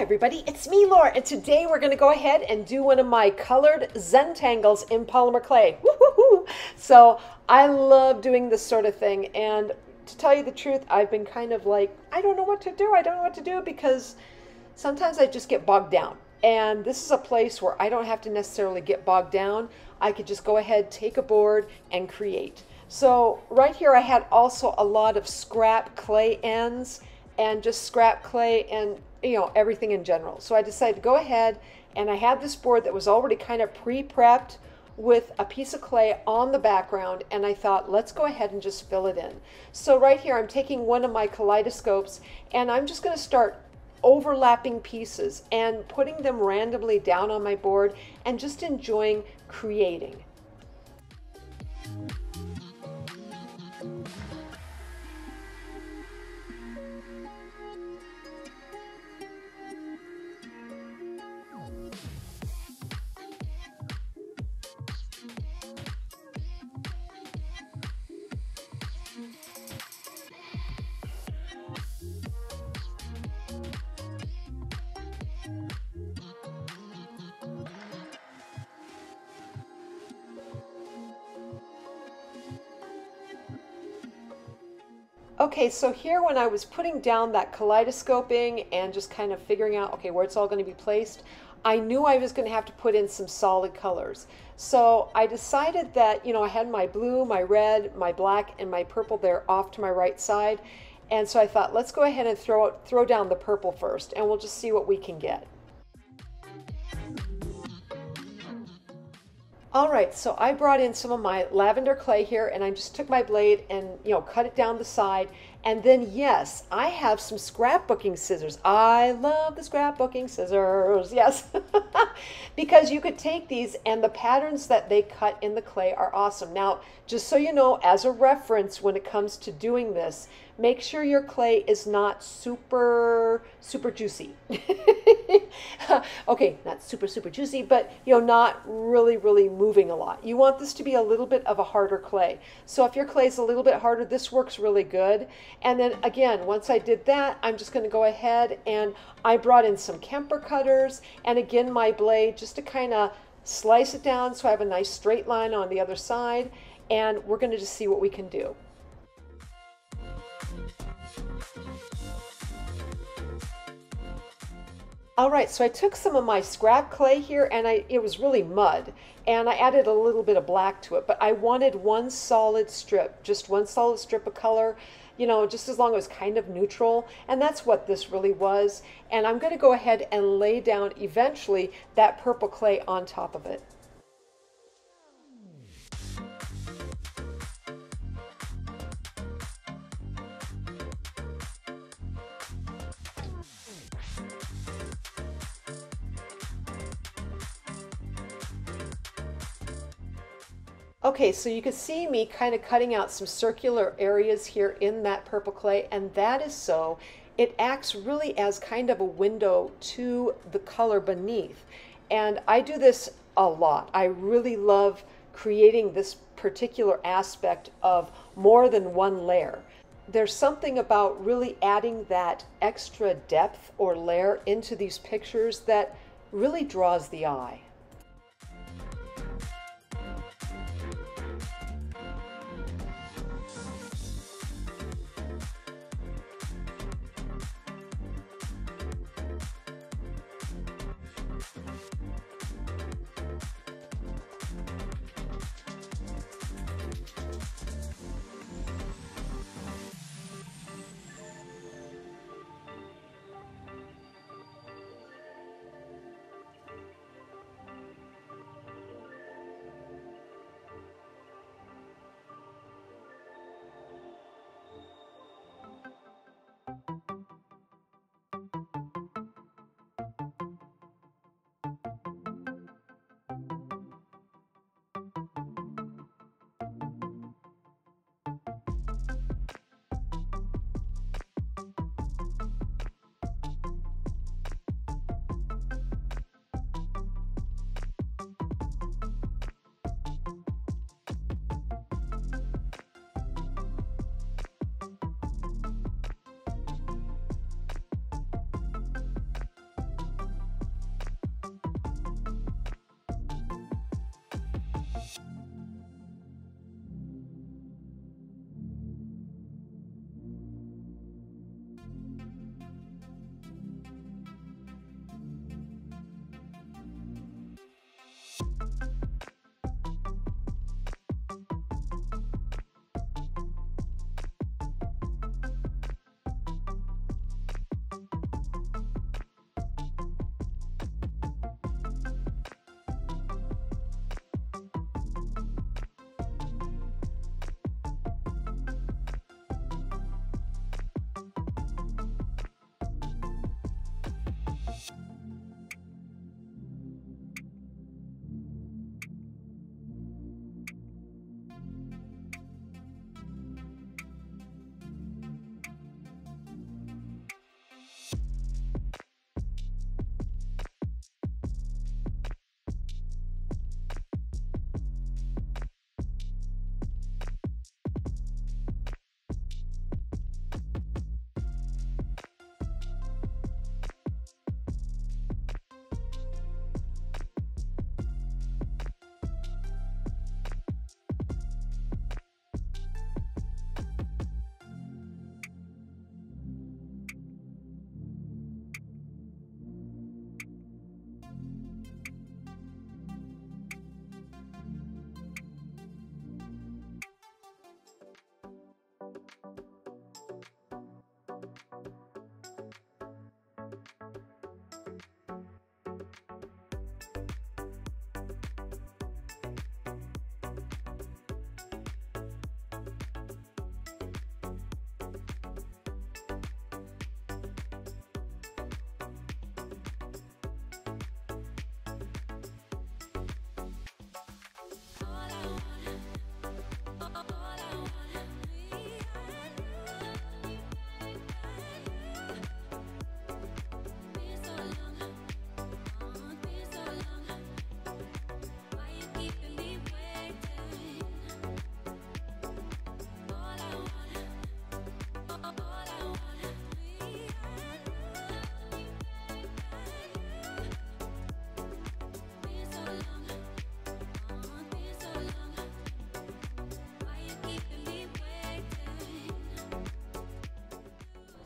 everybody, it's me, Laura, and today we're going to go ahead and do one of my colored Zentangles in polymer clay. So I love doing this sort of thing, and to tell you the truth, I've been kind of like, I don't know what to do, I don't know what to do, because sometimes I just get bogged down. And this is a place where I don't have to necessarily get bogged down. I could just go ahead, take a board, and create. So right here I had also a lot of scrap clay ends and just scrap clay and you know everything in general. So I decided to go ahead and I had this board that was already kind of pre-prepped with a piece of clay on the background and I thought let's go ahead and just fill it in. So right here I'm taking one of my kaleidoscopes and I'm just going to start overlapping pieces and putting them randomly down on my board and just enjoying creating. Okay, so here when I was putting down that kaleidoscoping and just kind of figuring out, okay, where it's all going to be placed, I knew I was going to have to put in some solid colors. So I decided that, you know, I had my blue, my red, my black, and my purple there off to my right side. And so I thought, let's go ahead and throw, throw down the purple first, and we'll just see what we can get. All right, so I brought in some of my lavender clay here and I just took my blade and, you know, cut it down the side. And then, yes, I have some scrapbooking scissors. I love the scrapbooking scissors, yes. because you could take these and the patterns that they cut in the clay are awesome. Now, just so you know, as a reference when it comes to doing this, make sure your clay is not super, super juicy. okay, not super, super juicy, but you know, not really, really moving a lot. You want this to be a little bit of a harder clay. So if your clay is a little bit harder, this works really good. And then again, once I did that, I'm just gonna go ahead and I brought in some Kemper cutters and again, my blade just to kind of slice it down so I have a nice straight line on the other side. And we're gonna just see what we can do. All right, so I took some of my scrap clay here and I it was really mud and I added a little bit of black to it, but I wanted one solid strip, just one solid strip of color, you know, just as long as it was kind of neutral. And that's what this really was. And I'm going to go ahead and lay down eventually that purple clay on top of it. Okay, so you can see me kind of cutting out some circular areas here in that purple clay, and that is so it acts really as kind of a window to the color beneath. And I do this a lot. I really love creating this particular aspect of more than one layer. There's something about really adding that extra depth or layer into these pictures that really draws the eye.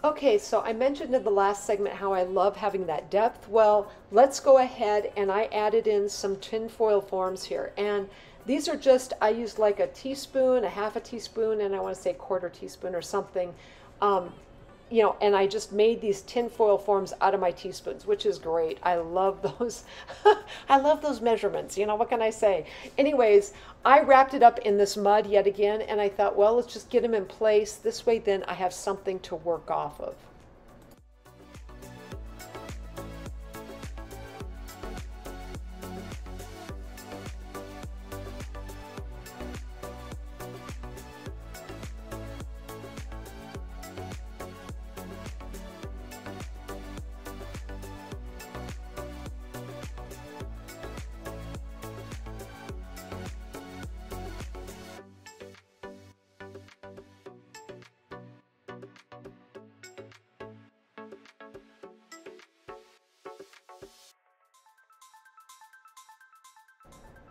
Okay, so I mentioned in the last segment how I love having that depth. Well, let's go ahead and I added in some tinfoil forms here. And these are just, I used like a teaspoon, a half a teaspoon, and I want to say quarter teaspoon or something. Um, you know, and I just made these tinfoil forms out of my teaspoons, which is great. I love those. I love those measurements. You know, what can I say? Anyways, I wrapped it up in this mud yet again, and I thought, well, let's just get them in place. This way, then I have something to work off of.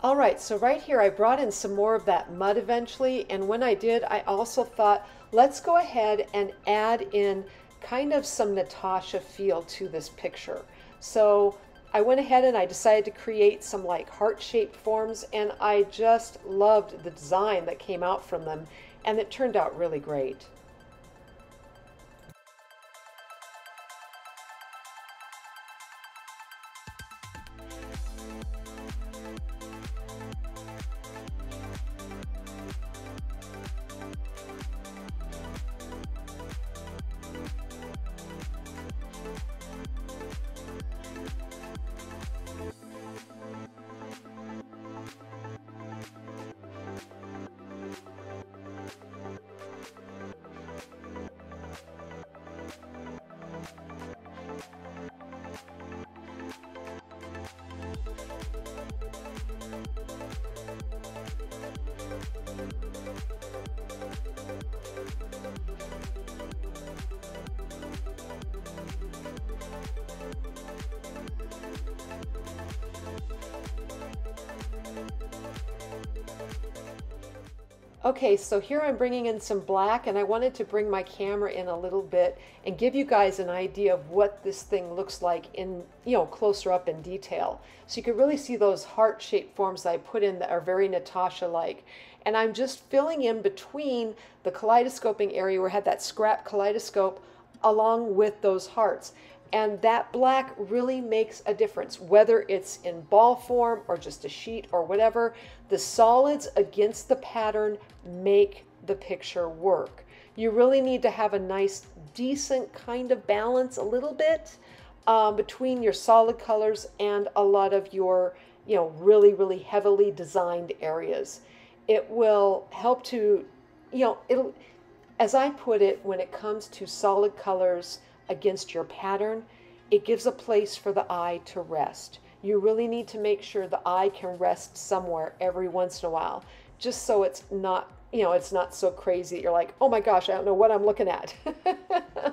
All right, so right here I brought in some more of that mud eventually, and when I did, I also thought, let's go ahead and add in kind of some Natasha feel to this picture. So I went ahead and I decided to create some like heart-shaped forms, and I just loved the design that came out from them, and it turned out really great. Okay, so here I'm bringing in some black and I wanted to bring my camera in a little bit and give you guys an idea of what this thing looks like in, you know, closer up in detail. So you can really see those heart-shaped forms that I put in that are very Natasha-like. And I'm just filling in between the kaleidoscoping area where I had that scrap kaleidoscope along with those hearts. And that black really makes a difference, whether it's in ball form or just a sheet or whatever. The solids against the pattern make the picture work. You really need to have a nice, decent kind of balance a little bit um, between your solid colors and a lot of your, you know, really, really heavily designed areas. It will help to, you know, it'll, as I put it, when it comes to solid colors, against your pattern, it gives a place for the eye to rest. You really need to make sure the eye can rest somewhere every once in a while, just so it's not, you know, it's not so crazy that you're like, oh my gosh, I don't know what I'm looking at. uh,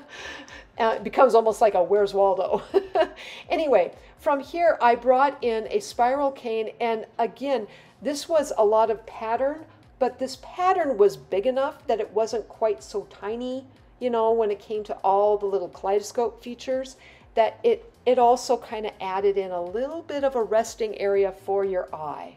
it becomes almost like a Where's Waldo? anyway, from here I brought in a spiral cane, and again, this was a lot of pattern, but this pattern was big enough that it wasn't quite so tiny you know, when it came to all the little kaleidoscope features, that it, it also kind of added in a little bit of a resting area for your eye.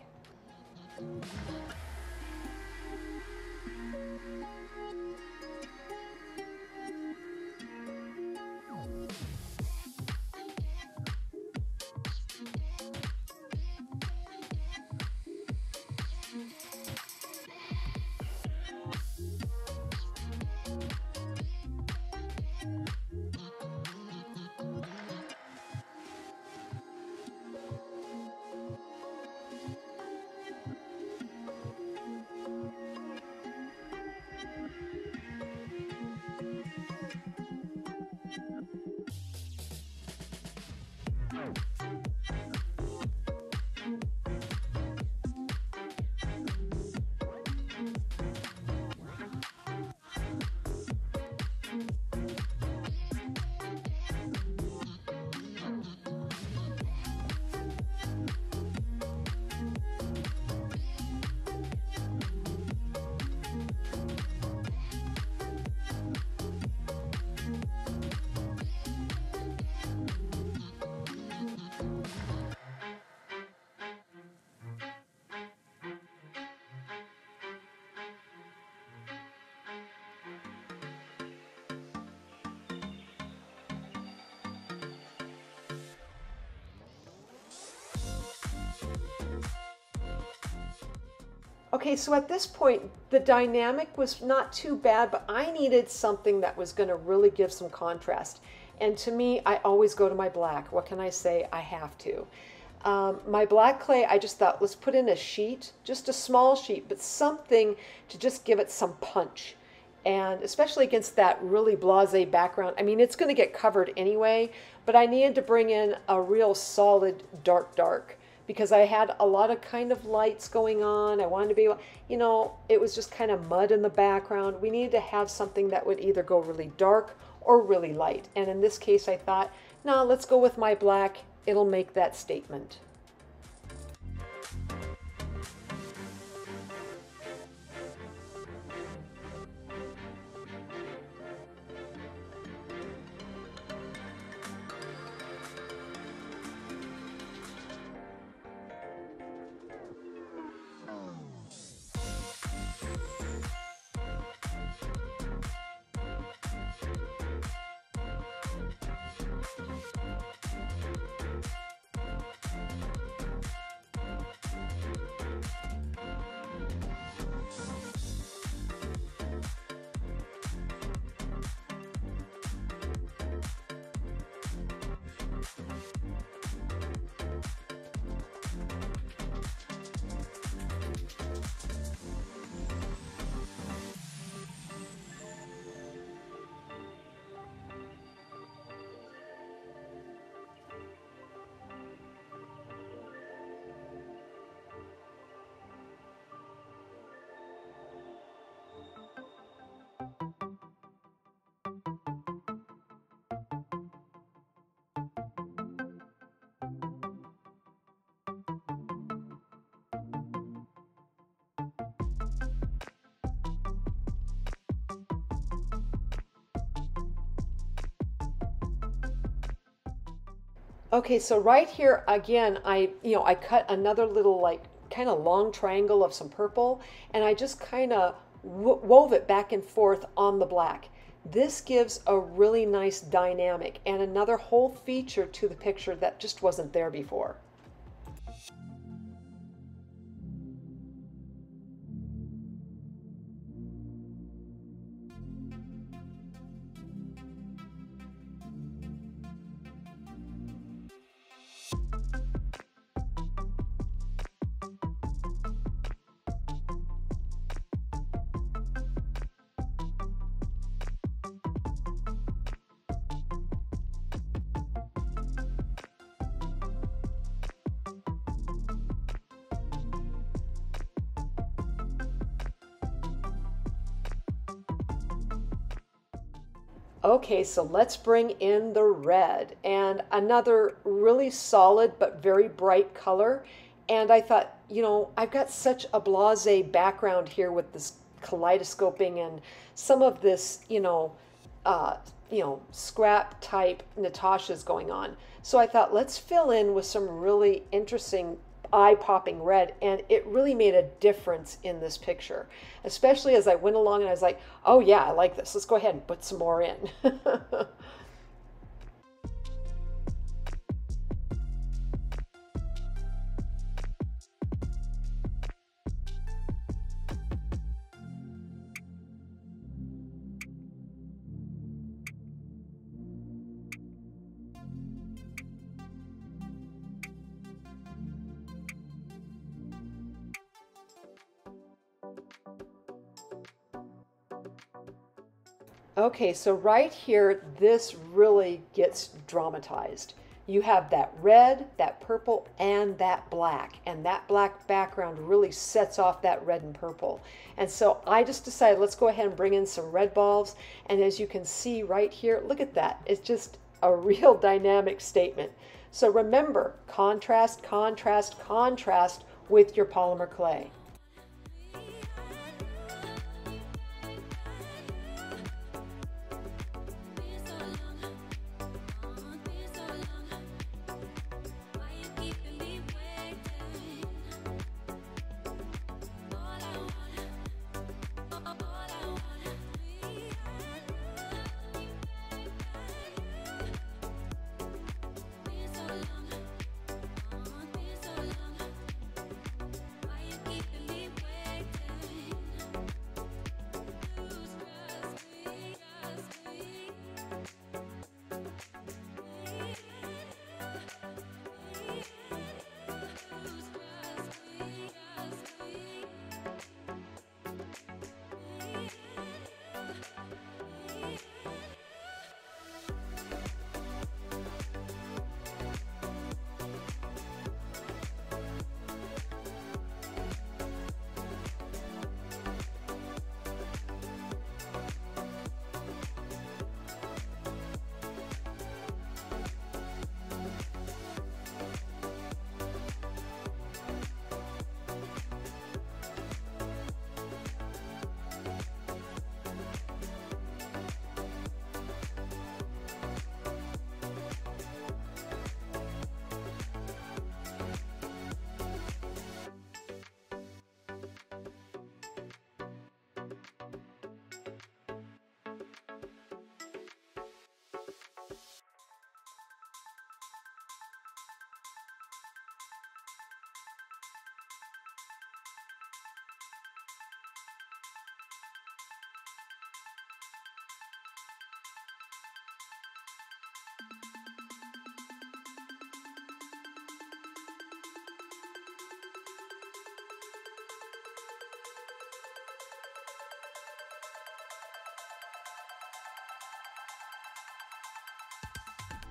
Okay, so at this point, the dynamic was not too bad, but I needed something that was going to really give some contrast. And to me, I always go to my black. What can I say? I have to. Um, my black clay, I just thought, let's put in a sheet, just a small sheet, but something to just give it some punch. And especially against that really blase background. I mean, it's going to get covered anyway, but I needed to bring in a real solid dark, dark because I had a lot of kind of lights going on. I wanted to be, you know, it was just kind of mud in the background. We needed to have something that would either go really dark or really light. And in this case, I thought, no, let's go with my black it'll make that statement. Okay, so right here again, I you know I cut another little like kind of long triangle of some purple, and I just kind of wove it back and forth on the black. This gives a really nice dynamic and another whole feature to the picture that just wasn't there before. Okay, so let's bring in the red and another really solid but very bright color. And I thought, you know, I've got such a blase background here with this kaleidoscoping and some of this, you know, uh, you know, scrap type Natasha's going on. So I thought, let's fill in with some really interesting eye popping red. And it really made a difference in this picture, especially as I went along and I was like, oh, yeah, I like this. Let's go ahead and put some more in. Okay, so right here, this really gets dramatized. You have that red, that purple, and that black. And that black background really sets off that red and purple. And so I just decided, let's go ahead and bring in some red bulbs. And as you can see right here, look at that. It's just a real dynamic statement. So remember, contrast, contrast, contrast with your polymer clay.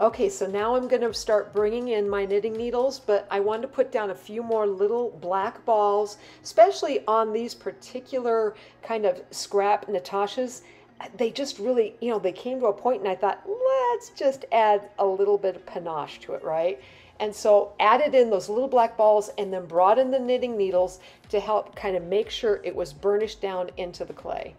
Okay, so now I'm going to start bringing in my knitting needles, but I wanted to put down a few more little black balls, especially on these particular kind of scrap Natashas. They just really, you know, they came to a point and I thought, let's just add a little bit of panache to it, right? And so added in those little black balls and then brought in the knitting needles to help kind of make sure it was burnished down into the clay.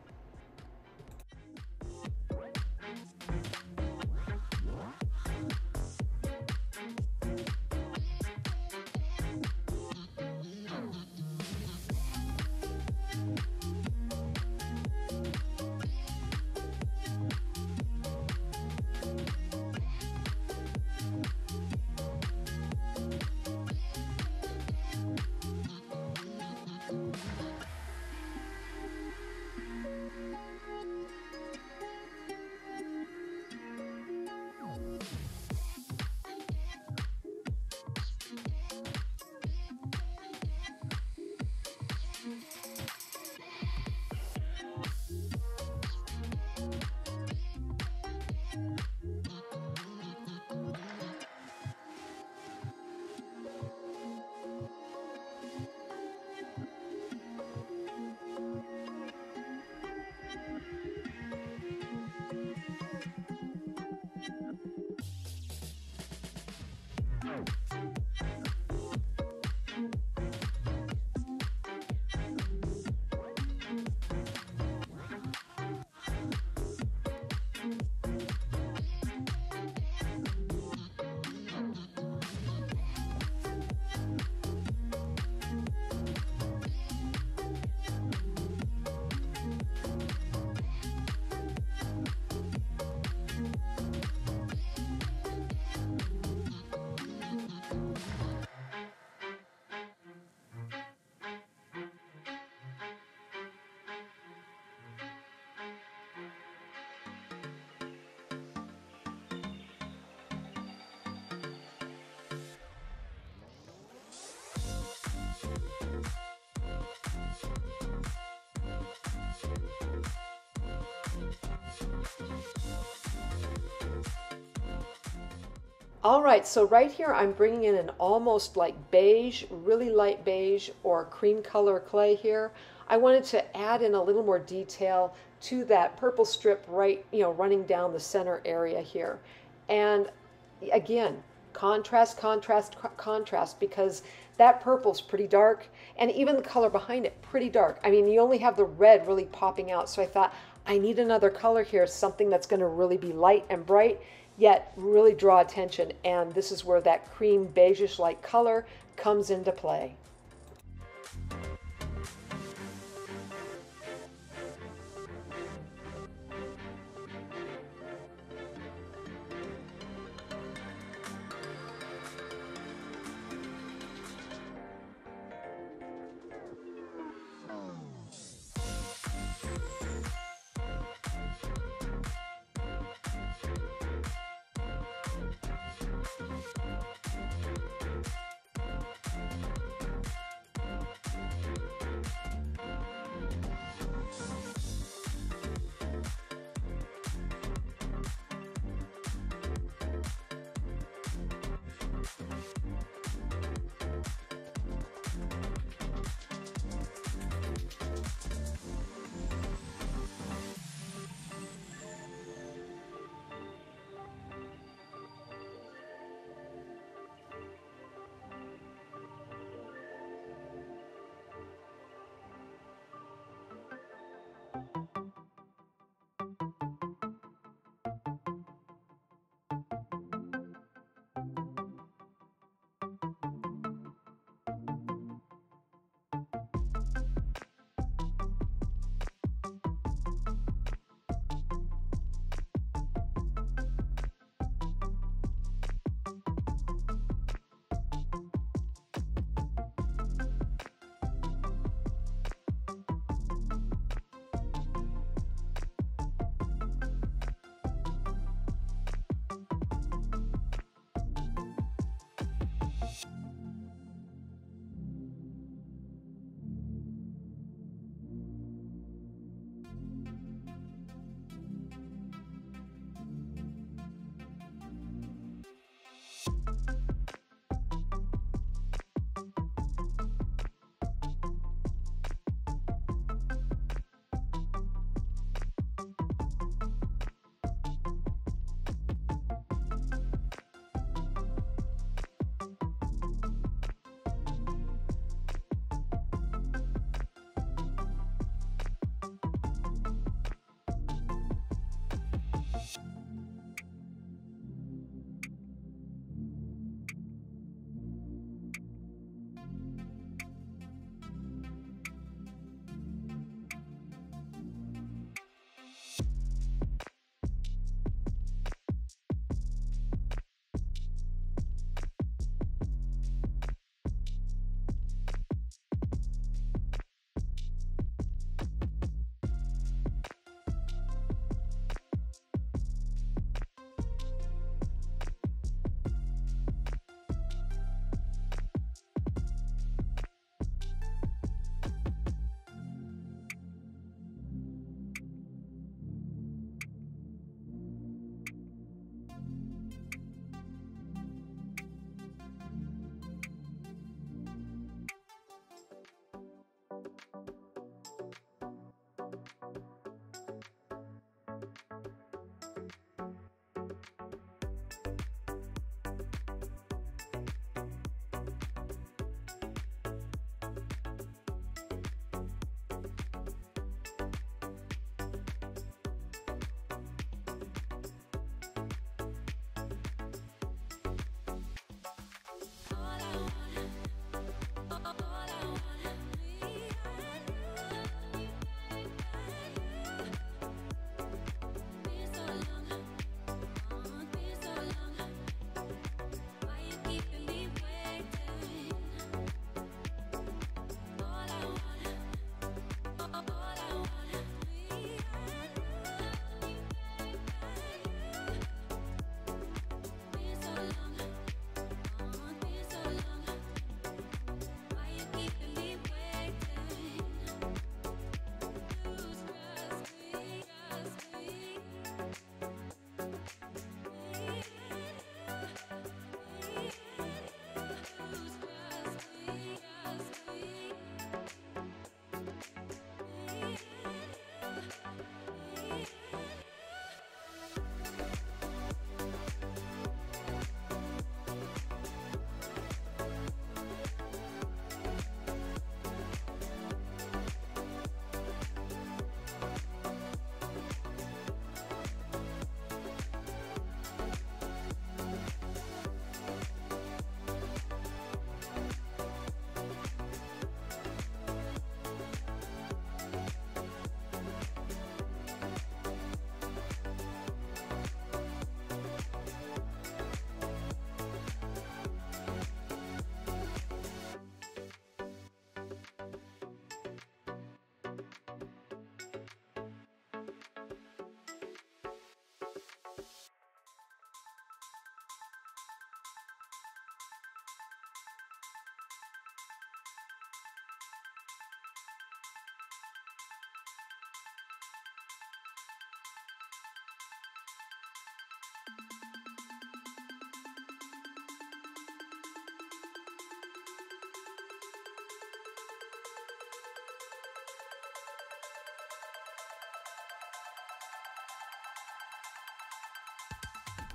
All right, so right here I'm bringing in an almost like beige, really light beige or cream color clay here. I wanted to add in a little more detail to that purple strip right, you know, running down the center area here. And again, contrast, contrast, contrast, because that purple's pretty dark, and even the color behind it, pretty dark. I mean, you only have the red really popping out, so I thought, I need another color here, something that's gonna really be light and bright, yet really draw attention. And this is where that cream beigeish-like color comes into play.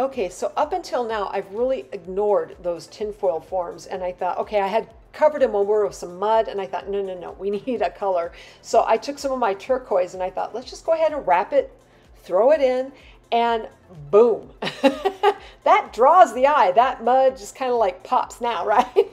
Okay, so up until now, I've really ignored those tinfoil forms, and I thought, okay, I had covered them over with some mud, and I thought, no, no, no, we need a color. So I took some of my turquoise, and I thought, let's just go ahead and wrap it, throw it in, and boom. that draws the eye. That mud just kind of like pops now, right?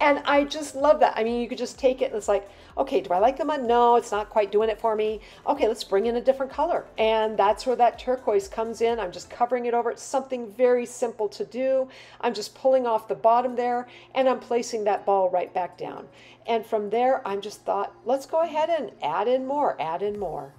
And I just love that. I mean, you could just take it and it's like, okay, do I like the mud? No, it's not quite doing it for me. Okay, let's bring in a different color. And that's where that turquoise comes in. I'm just covering it over. It's something very simple to do. I'm just pulling off the bottom there and I'm placing that ball right back down. And from there, I'm just thought, let's go ahead and add in more, add in more.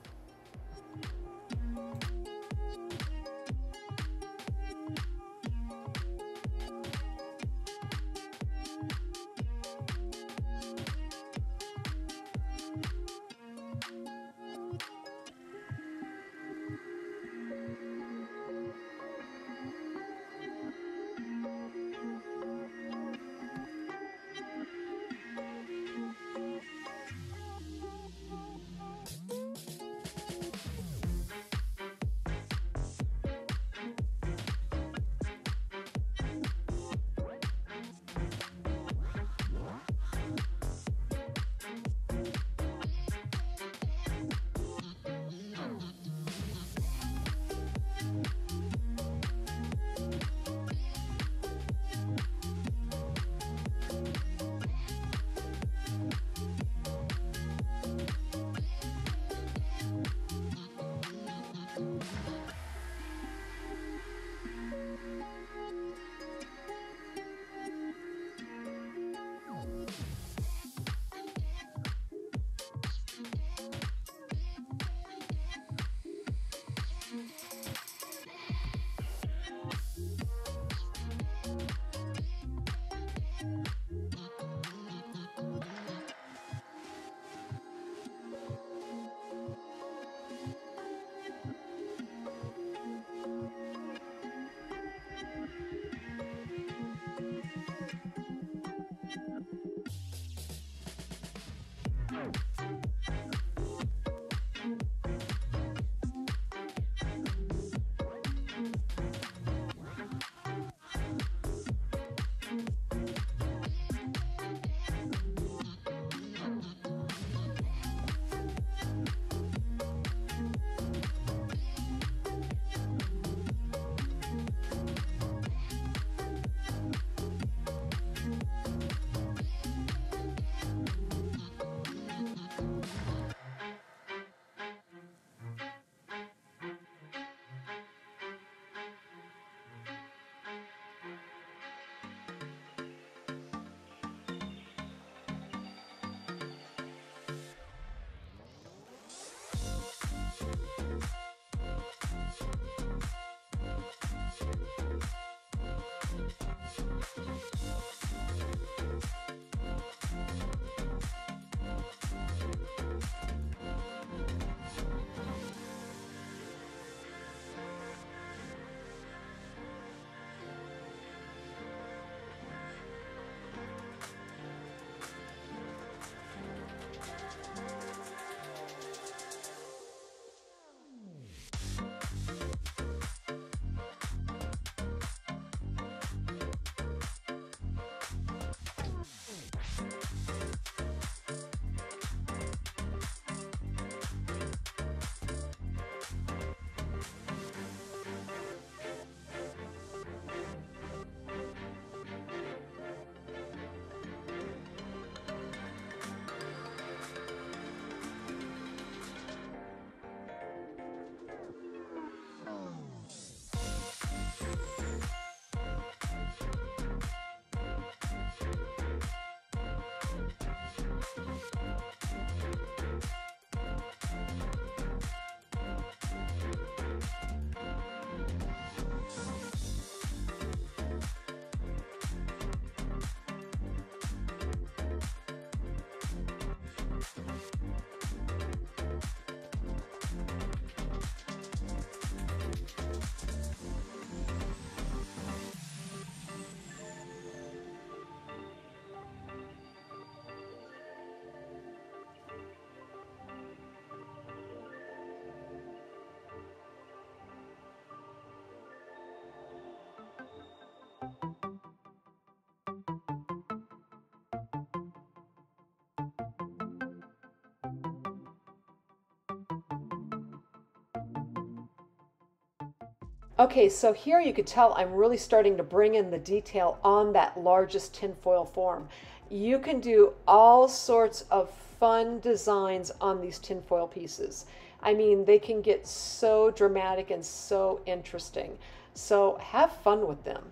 Okay, so here you could tell I'm really starting to bring in the detail on that largest tinfoil form. You can do all sorts of fun designs on these tinfoil pieces. I mean, they can get so dramatic and so interesting. So have fun with them.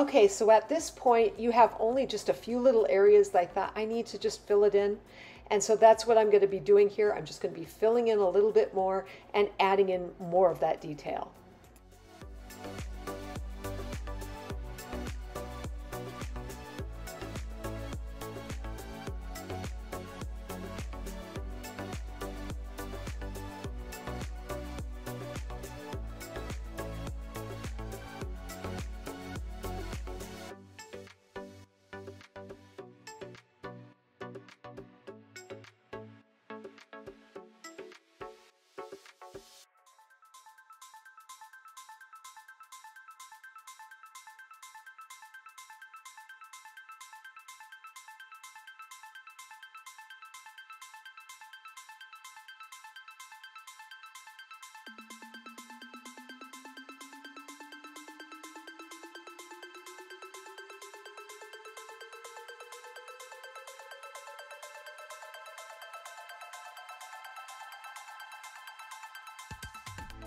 Okay, so at this point, you have only just a few little areas that I thought I need to just fill it in. And so that's what I'm going to be doing here. I'm just going to be filling in a little bit more and adding in more of that detail.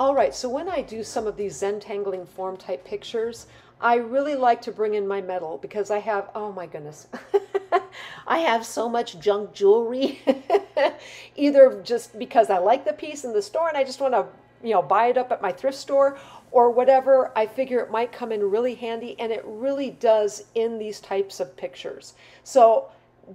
All right, so when I do some of these Zentangling form type pictures, I really like to bring in my metal because I have, oh my goodness, I have so much junk jewelry. Either just because I like the piece in the store and I just want to, you know, buy it up at my thrift store or whatever, I figure it might come in really handy and it really does in these types of pictures. So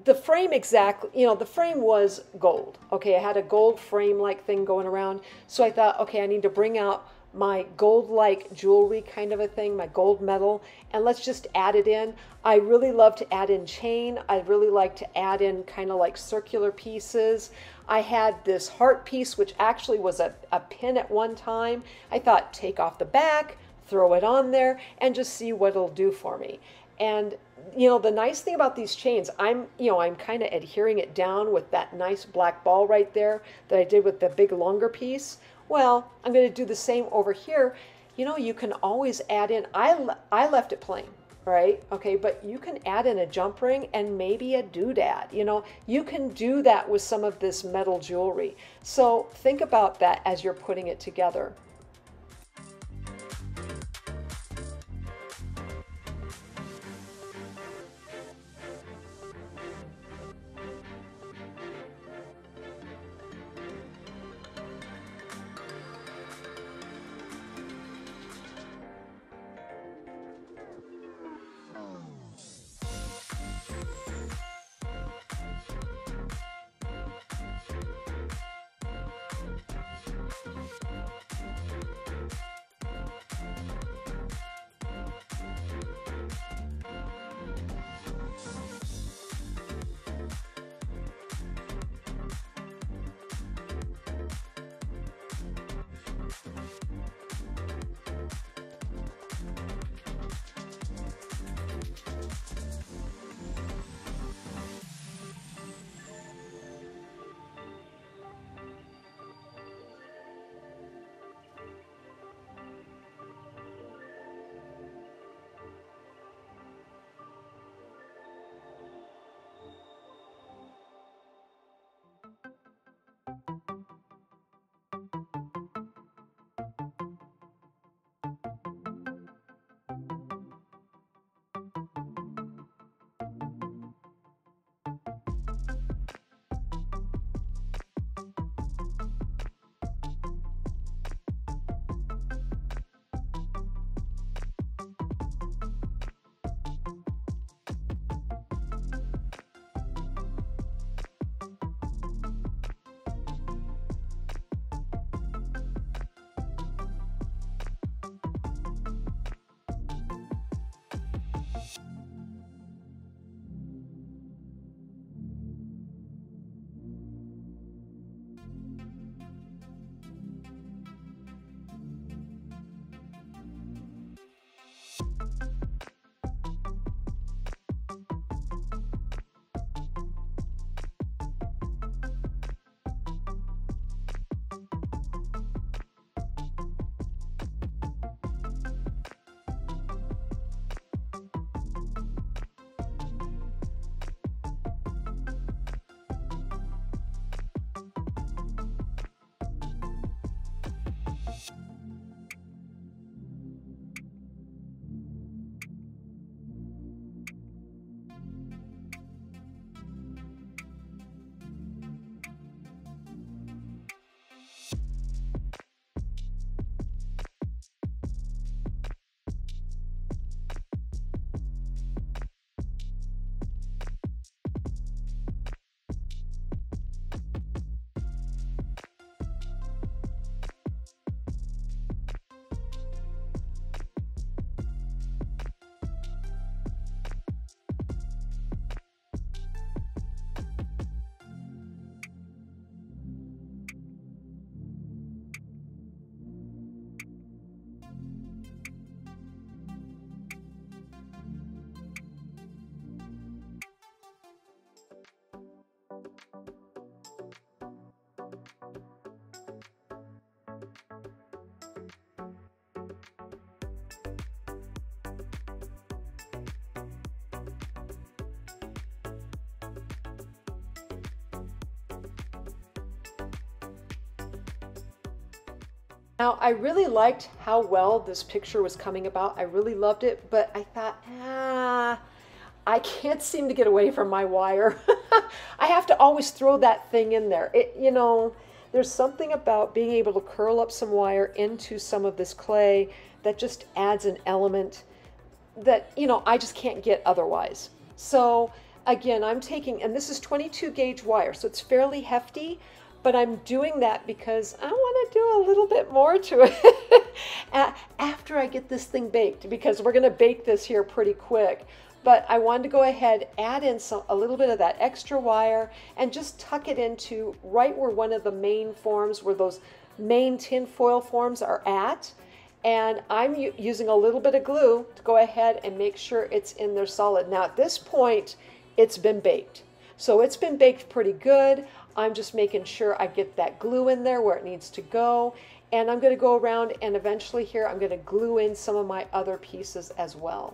the frame exactly, you know, the frame was gold. Okay, I had a gold frame like thing going around. So I thought, okay, I need to bring out my gold like jewelry kind of a thing, my gold metal, and let's just add it in. I really love to add in chain. I really like to add in kind of like circular pieces. I had this heart piece, which actually was a, a pin at one time. I thought, take off the back, throw it on there, and just see what it'll do for me. And you know, the nice thing about these chains, I'm, you know, I'm kind of adhering it down with that nice black ball right there that I did with the big longer piece. Well, I'm going to do the same over here. You know, you can always add in, I, I left it plain, right? Okay, but you can add in a jump ring and maybe a doodad. You know, you can do that with some of this metal jewelry. So think about that as you're putting it together. Now, I really liked how well this picture was coming about. I really loved it, but I thought, ah, I can't seem to get away from my wire. I have to always throw that thing in there. It, you know, there's something about being able to curl up some wire into some of this clay that just adds an element that, you know, I just can't get otherwise. So again, I'm taking, and this is 22 gauge wire, so it's fairly hefty, but I'm doing that because I want to do a little bit more to it after I get this thing baked because we're going to bake this here pretty quick. But I wanted to go ahead, add in some, a little bit of that extra wire and just tuck it into right where one of the main forms, where those main tin foil forms are at. And I'm using a little bit of glue to go ahead and make sure it's in there solid. Now at this point, it's been baked. So it's been baked pretty good. I'm just making sure I get that glue in there where it needs to go. And I'm going to go around and eventually here I'm going to glue in some of my other pieces as well.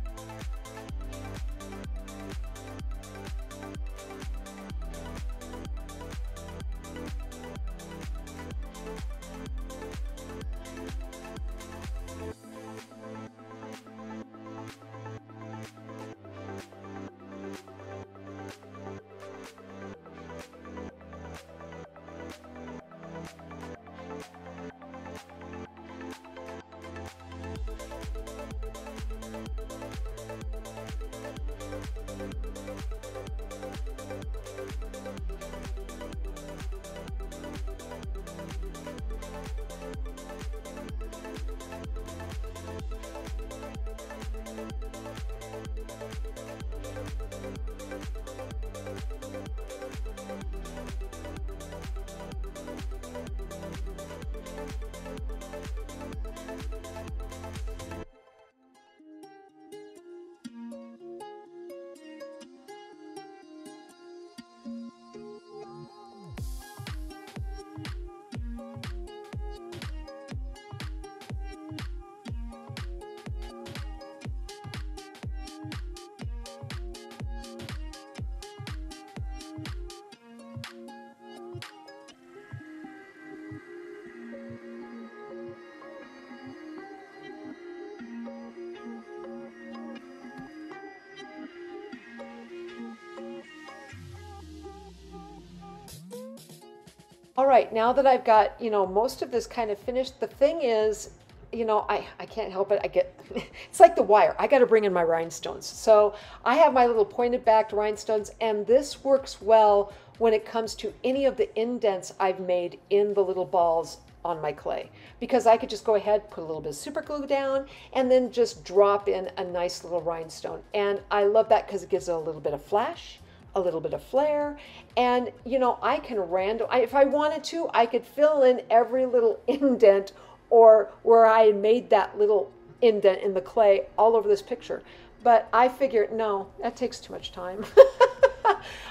All right, now that I've got, you know, most of this kind of finished, the thing is, you know, I, I can't help it. I get, it's like the wire. I got to bring in my rhinestones. So I have my little pointed backed rhinestones, and this works well when it comes to any of the indents I've made in the little balls on my clay because I could just go ahead, put a little bit of super glue down, and then just drop in a nice little rhinestone. And I love that because it gives it a little bit of flash a little bit of flair. And, you know, I can random, I, if I wanted to, I could fill in every little indent or where I made that little indent in the clay all over this picture. But I figured, no, that takes too much time.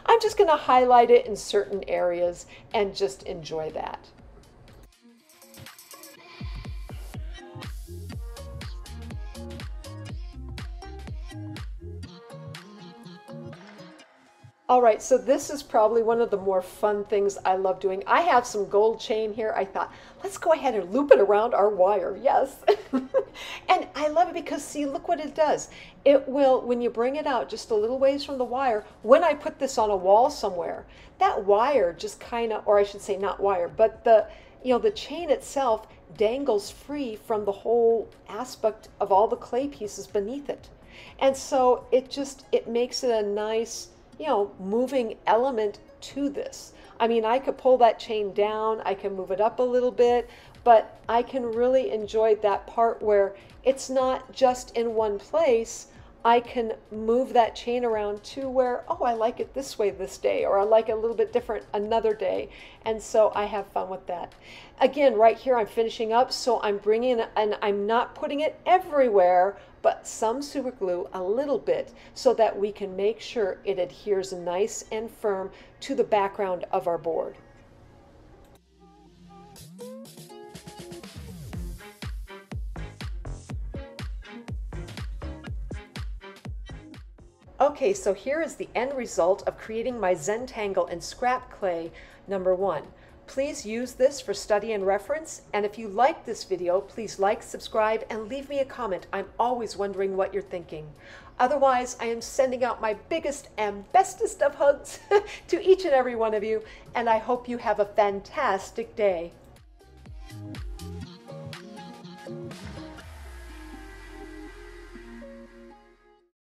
I'm just going to highlight it in certain areas and just enjoy that. All right, so this is probably one of the more fun things I love doing. I have some gold chain here. I thought, let's go ahead and loop it around our wire. Yes. and I love it because see, look what it does. It will, when you bring it out just a little ways from the wire, when I put this on a wall somewhere, that wire just kind of, or I should say not wire, but the, you know, the chain itself dangles free from the whole aspect of all the clay pieces beneath it. And so it just, it makes it a nice, you know, moving element to this. I mean, I could pull that chain down, I can move it up a little bit, but I can really enjoy that part where it's not just in one place. I can move that chain around to where, oh, I like it this way this day, or I like it a little bit different another day. And so I have fun with that. Again, right here, I'm finishing up, so I'm bringing, and I'm not putting it everywhere, but some super glue a little bit so that we can make sure it adheres nice and firm to the background of our board. Okay, so here is the end result of creating my Zentangle and scrap clay number one. Please use this for study and reference. And if you like this video, please like, subscribe, and leave me a comment. I'm always wondering what you're thinking. Otherwise, I am sending out my biggest and bestest of hugs to each and every one of you, and I hope you have a fantastic day.